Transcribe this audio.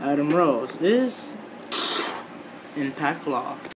Adam Rose is in pack Law.